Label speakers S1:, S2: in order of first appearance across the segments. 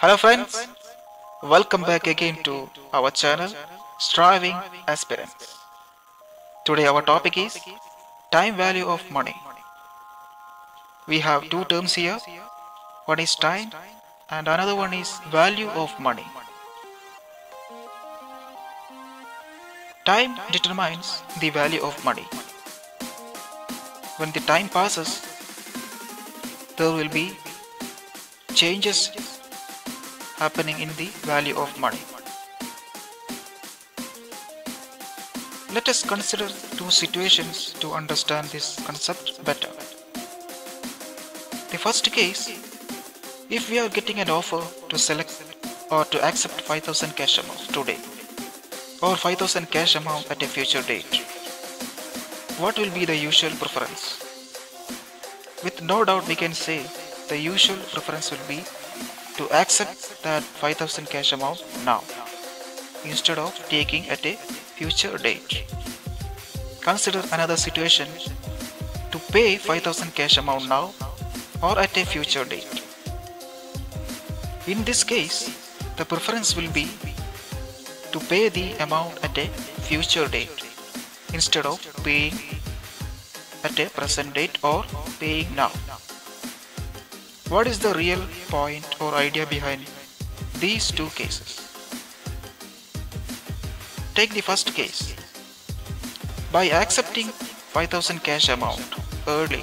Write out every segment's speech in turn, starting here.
S1: Hello friends, welcome back again to our channel Striving Aspirants. Today our topic is time value of money. We have two terms here. One is time and another one is value of money. Time determines the value of money. When the time passes, there will be changes happening in the value of money. Let us consider two situations to understand this concept better. The first case, if we are getting an offer to select or to accept 5000 cash amount today or 5000 cash amount at a future date, what will be the usual preference? With no doubt we can say the usual preference will be to accept that 5000 cash amount now instead of taking at a future date. Consider another situation to pay 5000 cash amount now or at a future date. In this case, the preference will be to pay the amount at a future date instead of paying at a present date or paying now. What is the real point or idea behind these two cases? Take the first case. By accepting 5000 cash amount early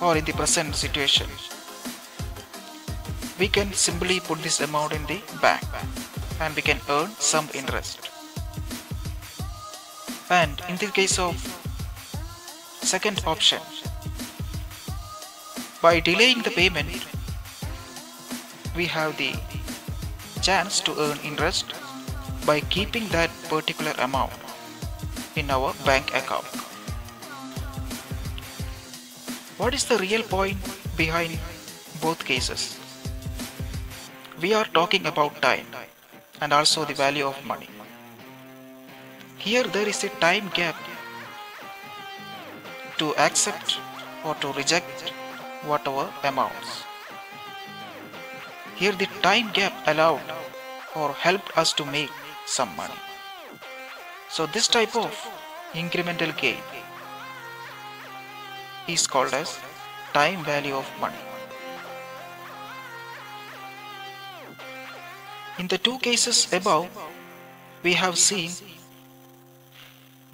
S1: or in the present situation, we can simply put this amount in the bank and we can earn some interest. And in the case of second option, by delaying the payment, we have the chance to earn interest by keeping that particular amount in our bank account. What is the real point behind both cases? We are talking about time and also the value of money. Here there is a time gap to accept or to reject whatever amounts. Here the time gap allowed or helped us to make some money. So this type of incremental gain is called as time value of money. In the two cases above, we have seen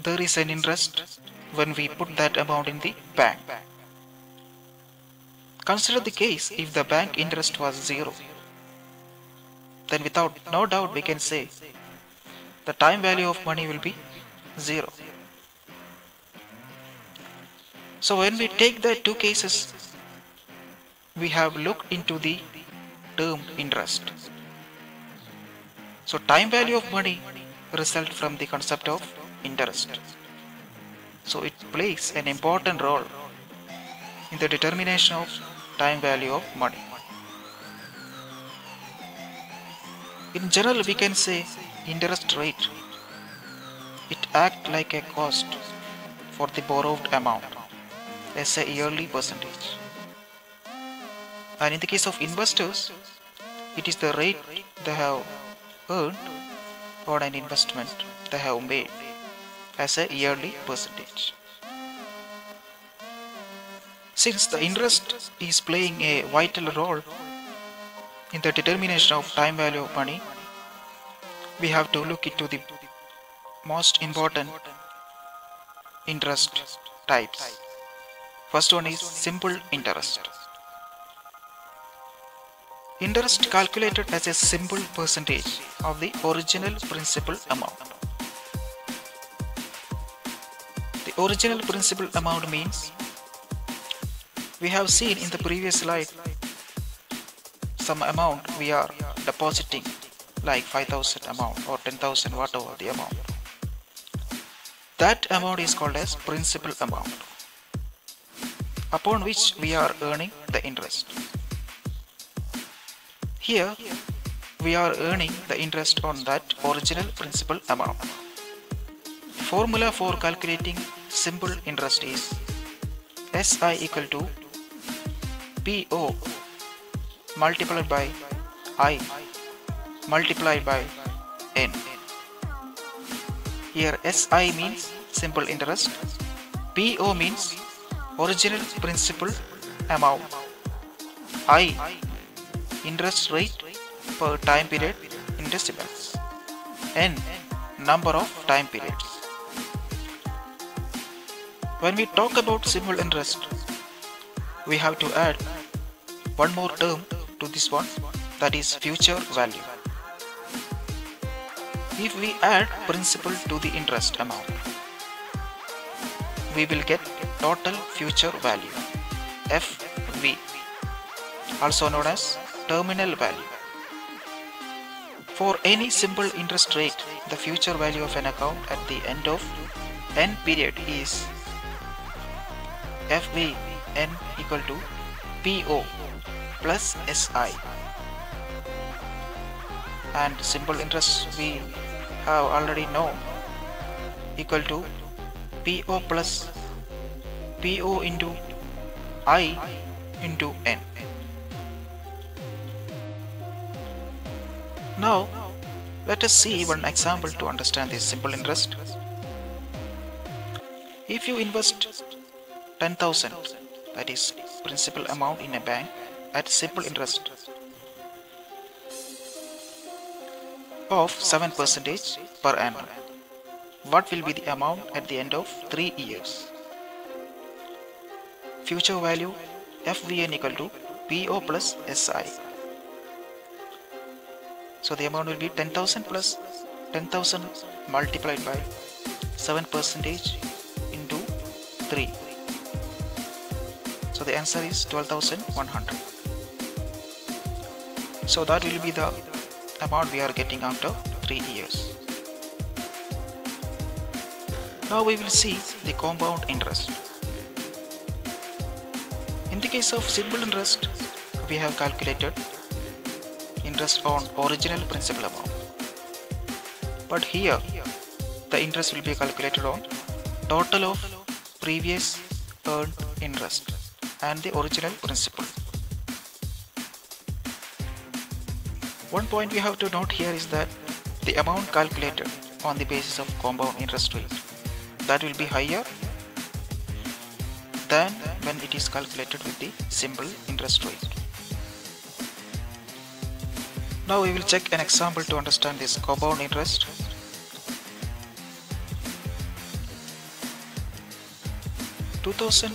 S1: there is an interest when we put that amount in the bank. Consider the case if the bank interest was zero. Then without no doubt we can say the time value of money will be zero. So when we take the two cases, we have looked into the term interest. So time value of money result from the concept of interest. So it plays an important role in the determination of time value of money. In general, we can say interest rate. It act like a cost for the borrowed amount as a yearly percentage. And in the case of investors, it is the rate they have earned on an investment they have made as a yearly percentage. Since the interest is playing a vital role in the determination of time value of money, we have to look into the most important interest types. First one is simple interest. Interest calculated as a simple percentage of the original principal amount. The original principal amount means we have seen in the previous slide some amount we are depositing like 5000 amount or 10000 whatever the amount. That amount is called as principal amount upon which we are earning the interest. Here we are earning the interest on that original principal amount. Formula for calculating simple interest is SI equal to PO multiplied by i multiplied by n. Here SI means simple interest, PO means original principal amount, I interest rate per time period in decimals, N number of time periods. When we talk about simple interest, we have to add one more term to this one that is future value. If we add principal to the interest amount, we will get total future value FV also known as terminal value. For any simple interest rate, the future value of an account at the end of n period is FV n equal to PO plus SI and simple interest we have already know equal to PO plus PO into I into N. Now let us see one example to understand this simple interest. If you invest 10,000 that is principal amount in a bank at simple interest of 7 percentage per annum. What will be the amount at the end of 3 years? Future value FVN equal to PO plus SI. So the amount will be 10,000 plus 10,000 multiplied by 7 percentage into 3. So the answer is 12,100. So that will be the amount we are getting after 3 years. Now we will see the compound interest. In the case of simple interest, we have calculated interest on original principal amount. But here, the interest will be calculated on total of previous earned interest and the original principal. One point we have to note here is that the amount calculated on the basis of compound interest rate that will be higher than when it is calculated with the simple interest rate. Now we will check an example to understand this compound interest. Two thousand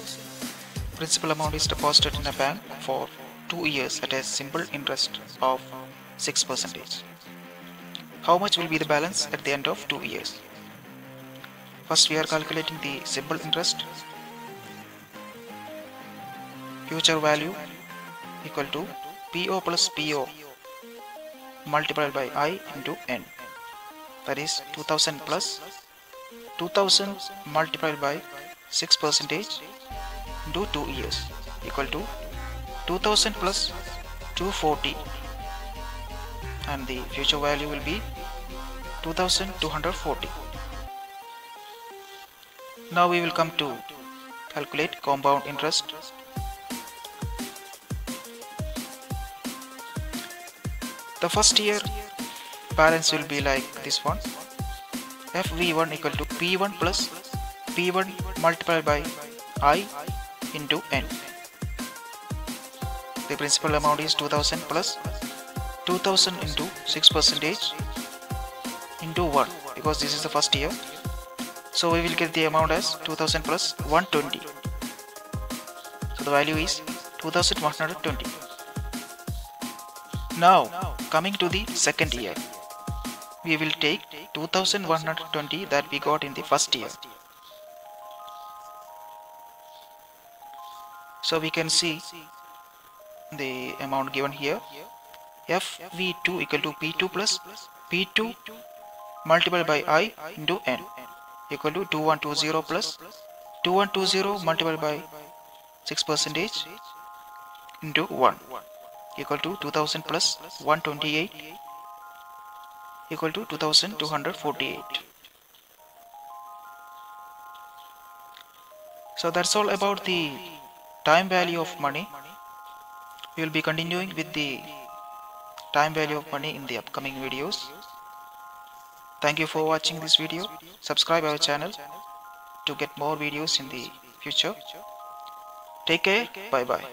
S1: principal amount is deposited in a bank for two years at a simple interest of 6 percentage. How much will be the balance at the end of 2 years? First we are calculating the simple interest. Future value equal to PO plus PO multiplied by I into N. That is 2000 plus 2000 multiplied by 6 percentage into 2 years equal to 2000 plus 240 and the future value will be 2240 now we will come to calculate compound interest. The first year balance will be like this one. Fv1 equal to p1 plus p1 multiplied by i into n. The principal amount is 2000 plus 2000 into 6 percentage into 1 because this is the first year. So we will get the amount as 2000 plus 120 so the value is 2120 now coming to the second year we will take 2120 that we got in the first year so we can see the amount given here. Fv2 equal to p2 plus p2 multiplied by i into n equal to 2120 plus 2120 multiplied by 6 percentage into 1 equal to 2000 plus 128 equal to 2248 so that's all about the time value of money we will be continuing with the time value of money in the upcoming videos. Thank you for watching this video. Subscribe our channel to get more videos in the future. Take care. Bye bye.